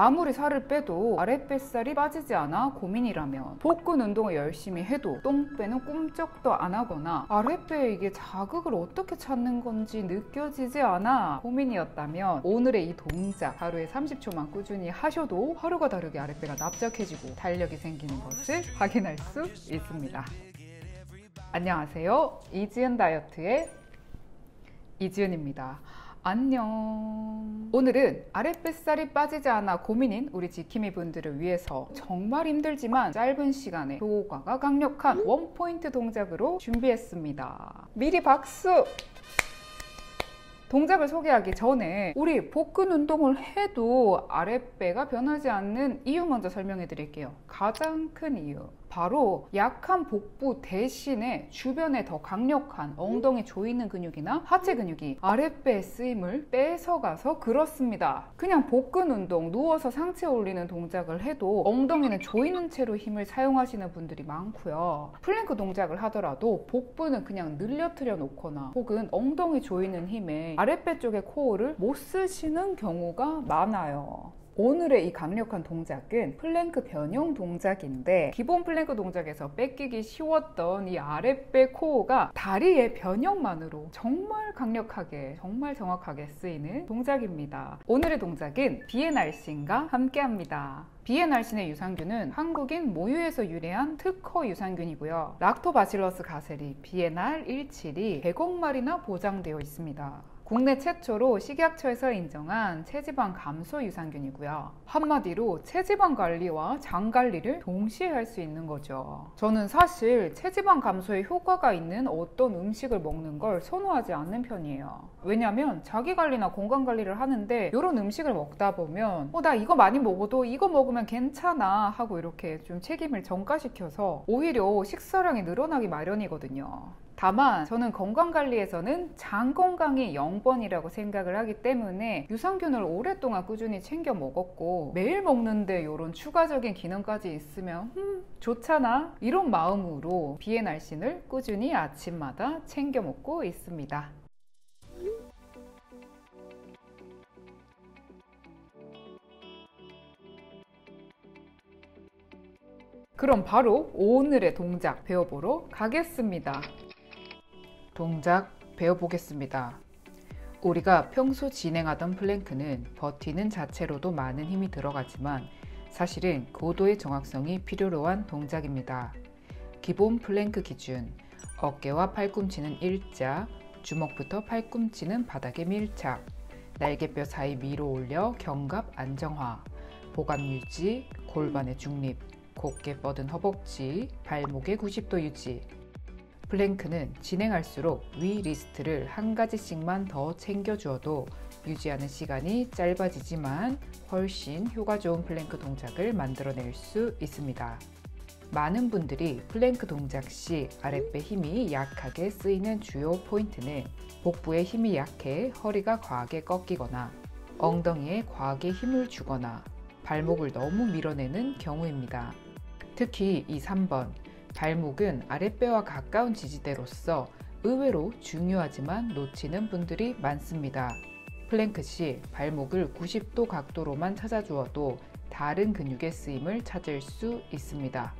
아무리 살을 빼도 아랫뱃살이 빠지지 않아 고민이라면 복근 운동을 열심히 해도 똥 빼는 꿈쩍도 안 하거나 아랫배에 이게 자극을 어떻게 찾는 건지 느껴지지 않아 고민이었다면 오늘의 이 동작 하루에 30초만 꾸준히 하셔도 하루가 다르게 아랫배가 납작해지고 달력이 생기는 것을 확인할 수 있습니다. 안녕하세요. 이지은 다이어트의 이지은입니다. 안녕. 오늘은 아랫뱃살이 빠지지 않아 고민인 우리 지킴이 분들을 위해서 정말 힘들지만 짧은 시간에 효과가 강력한 원포인트 동작으로 준비했습니다. 미리 박수! 동작을 소개하기 전에 우리 복근 운동을 해도 아랫배가 변하지 않는 이유 먼저 설명해 드릴게요. 가장 큰 이유. 바로 약한 복부 대신에 주변에 더 강력한 엉덩이 조이는 근육이나 하체 근육이 아랫배에 쓰임을 뺏어가서 그렇습니다. 그냥 복근 운동, 누워서 상체 올리는 동작을 해도 엉덩이는 조이는 채로 힘을 사용하시는 분들이 많고요. 플랭크 동작을 하더라도 복부는 그냥 늘려트려 놓거나 혹은 엉덩이 조이는 힘에 아랫배 쪽의 코어를 못 쓰시는 경우가 많아요. 오늘의 이 강력한 동작은 플랭크 변형 동작인데 기본 플랭크 동작에서 뺏기기 쉬웠던 이 아랫배 코어가 다리의 변형만으로 정말 강력하게 정말 정확하게 쓰이는 동작입니다. 오늘의 동작은 비에날씬과 함께합니다. 비에날씬의 유산균은 한국인 모유에서 유래한 특허 유산균이고요. Lactobacillus gasseri BNR 17이 100억 마리나 보장되어 있습니다. 국내 최초로 식약처에서 인정한 체지방 감소 유산균이고요. 한마디로 체지방 관리와 장 관리를 동시에 할 수 있는 거죠. 저는 사실 체지방 감소에 효과가 있는 어떤 음식을 먹는 걸 선호하지 않는 편이에요. 왜냐면 자기 관리나 건강 관리를 하는데 이런 음식을 먹다 보면 어, 나 이거 많이 먹어도 이거 먹으면 괜찮아 하고 이렇게 좀 책임을 전가시켜서 오히려 식사량이 늘어나기 마련이거든요. 다만 저는 건강관리에서는 장 건강이 0번이라고 생각을 하기 때문에 유산균을 오랫동안 꾸준히 챙겨 먹었고 매일 먹는데 이런 추가적인 기능까지 있으면 음 좋잖아 이런 마음으로 비엔알신을 꾸준히 아침마다 챙겨 먹고 있습니다. 그럼 바로 오늘의 동작 배워보러 가겠습니다. 동작 배워보겠습니다. 우리가 평소 진행하던 플랭크는 버티는 자체로도 많은 힘이 들어가지만 사실은 고도의 정확성이 필요로 한 동작입니다. 기본 플랭크 기준 어깨와 팔꿈치는 일자, 주먹부터 팔꿈치는 바닥에 밀착, 날개뼈 사이 위로 올려 견갑 안정화, 복압 유지, 골반의 중립, 곧게 뻗은 허벅지, 발목의 90도 유지, 플랭크는 진행할수록 위 리스트를 한 가지씩만 더 챙겨주어도 유지하는 시간이 짧아지지만 훨씬 효과 좋은 플랭크 동작을 만들어낼 수 있습니다. 많은 분들이 플랭크 동작 시 아랫배 힘이 약하게 쓰이는 주요 포인트는 복부의 힘이 약해 허리가 과하게 꺾이거나 엉덩이에 과하게 힘을 주거나 발목을 너무 밀어내는 경우입니다. 특히 이 3번 발목은 아랫배와 가까운 지지대로서 의외로 중요하지만 놓치는 분들이 많습니다. 플랭크 시 발목을 90도 각도로만 찾아주어도 다른 근육의 쓰임을 찾을 수 있습니다.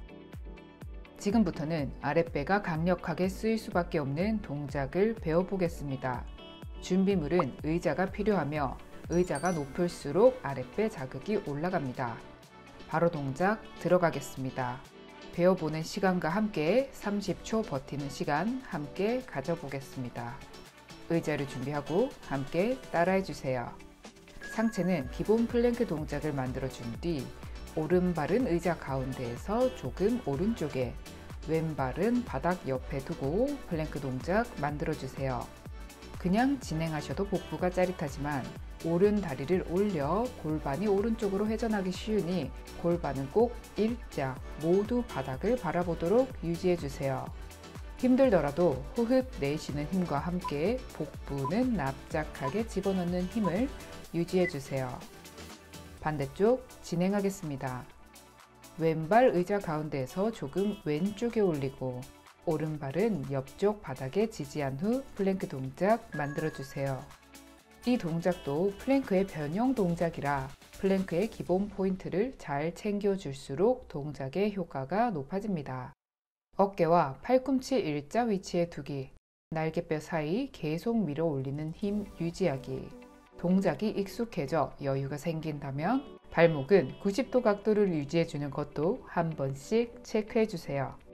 지금부터는 아랫배가 강력하게 쓰일 수밖에 없는 동작을 배워보겠습니다. 준비물은 의자가 필요하며 의자가 높을수록 아랫배 자극이 올라갑니다. 바로 동작 들어가겠습니다. 배워보는 시간과 함께 30초 버티는 시간 함께 가져보겠습니다. 의자를 준비하고 함께 따라해 주세요. 상체는 기본 플랭크 동작을 만들어준 뒤 오른발은 의자 가운데에서 조금 오른쪽에 왼발은 바닥 옆에 두고 플랭크 동작 만들어주세요. 그냥 진행하셔도 복부가 짜릿하지만 오른 다리를 올려 골반이 오른쪽으로 회전하기 쉬우니 골반은 꼭 일자 모두 바닥을 바라보도록 유지해 주세요. 힘들더라도 호흡 내쉬는 힘과 함께 복부는 납작하게 집어넣는 힘을 유지해 주세요. 반대쪽 진행하겠습니다. 왼발 의자 가운데에서 조금 왼쪽에 올리고 오른발은 옆쪽 바닥에 지지한 후 플랭크 동작 만들어 주세요. 이 동작도 플랭크의 변형 동작이라 플랭크의 기본 포인트를 잘 챙겨줄수록 동작의 효과가 높아집니다. 어깨와 팔꿈치 일자 위치에 두기, 날개뼈 사이 계속 밀어 올리는 힘 유지하기. 동작이 익숙해져 여유가 생긴다면 발목은 90도 각도를 유지해주는 것도 한 번씩 체크해주세요.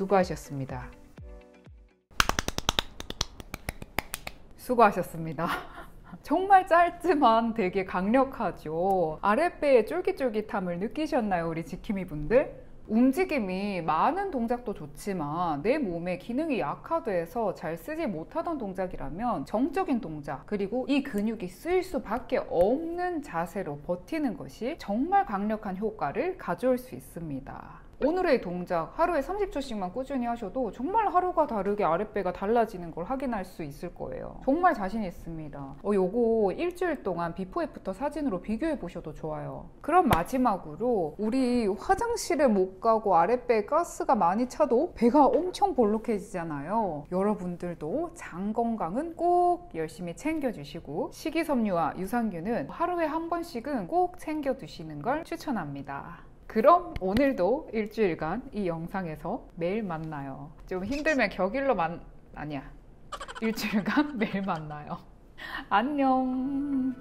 수고하셨습니다. 수고하셨습니다. 정말 짧지만 되게 강력하죠. 아랫배의 쫄깃쫄깃함을 느끼셨나요, 우리 지킴이 분들? 움직임이 많은 동작도 좋지만 내 몸의 기능이 약화돼서 잘 쓰지 못하던 동작이라면 정적인 동작 그리고 이 근육이 쓰일 수밖에 없는 자세로 버티는 것이 정말 강력한 효과를 가져올 수 있습니다. 오늘의 동작 하루에 30초씩만 꾸준히 하셔도 정말 하루가 다르게 아랫배가 달라지는 걸 확인할 수 있을 거예요. 정말 자신 있습니다. 어, 요거 일주일 동안 before after 사진으로 비교해 보셔도 좋아요. 그럼 마지막으로 우리 화장실을 못 가고 아랫배에 가스가 많이 차도 배가 엄청 볼록해지잖아요. 여러분들도 장 건강은 꼭 열심히 챙겨주시고 식이섬유와 유산균은 하루에 한 번씩은 꼭 챙겨 두시는 걸 추천합니다. 그럼 오늘도 일주일간 이 영상에서 매일 만나요. 좀 힘들면 격일로 만 아니야. 일주일간 매일 만나요. 안녕.